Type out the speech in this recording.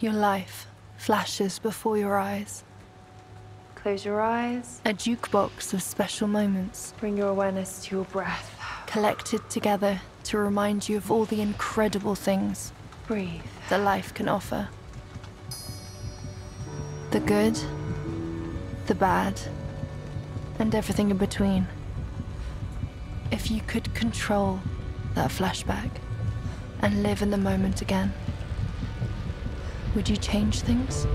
Your life flashes before your eyes. Close your eyes. A jukebox of special moments. Bring your awareness to your breath. Collected together to remind you of all the incredible things Breathe. that life can offer. The good, the bad, and everything in between. If you could control that flashback and live in the moment again, would you change things?